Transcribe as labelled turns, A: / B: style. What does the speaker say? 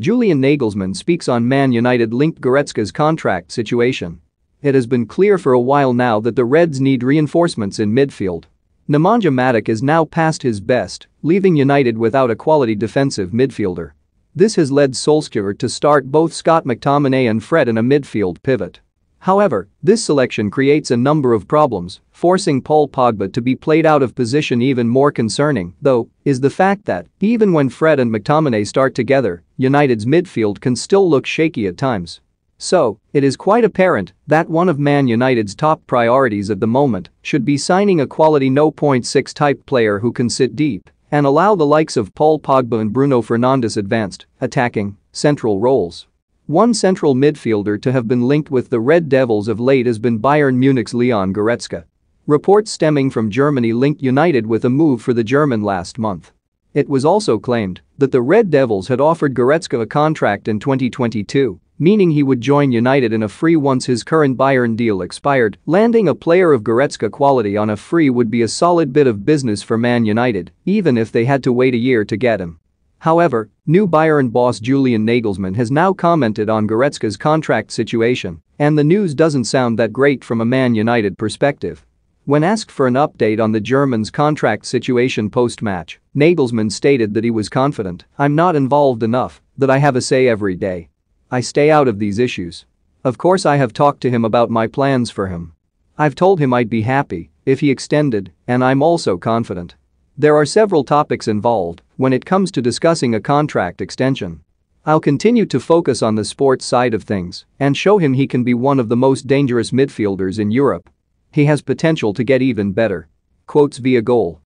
A: Julian Nagelsmann speaks on Man United linked Goretzka's contract situation. It has been clear for a while now that the Reds need reinforcements in midfield. Nemanja Matic is now past his best, leaving United without a quality defensive midfielder. This has led Solskjaer to start both Scott McTominay and Fred in a midfield pivot. However, this selection creates a number of problems, forcing Paul Pogba to be played out of position even more concerning, though, is the fact that, even when Fred and McTominay start together, United's midfield can still look shaky at times. So, it is quite apparent that one of Man United's top priorities at the moment should be signing a quality no.6 type player who can sit deep and allow the likes of Paul Pogba and Bruno Fernandes advanced, attacking, central roles. One central midfielder to have been linked with the Red Devils of late has been Bayern Munich's Leon Goretzka. Reports stemming from Germany linked United with a move for the German last month. It was also claimed that the Red Devils had offered Goretzka a contract in 2022, meaning he would join United in a free once his current Bayern deal expired. Landing a player of Goretzka quality on a free would be a solid bit of business for Man United, even if they had to wait a year to get him. However, new Bayern boss Julian Nagelsmann has now commented on Goretzka's contract situation, and the news doesn't sound that great from a Man United perspective. When asked for an update on the German's contract situation post-match, Nagelsmann stated that he was confident, I'm not involved enough, that I have a say every day. I stay out of these issues. Of course I have talked to him about my plans for him. I've told him I'd be happy if he extended, and I'm also confident. There are several topics involved when it comes to discussing a contract extension. I'll continue to focus on the sports side of things and show him he can be one of the most dangerous midfielders in Europe. He has potential to get even better. Quotes via goal.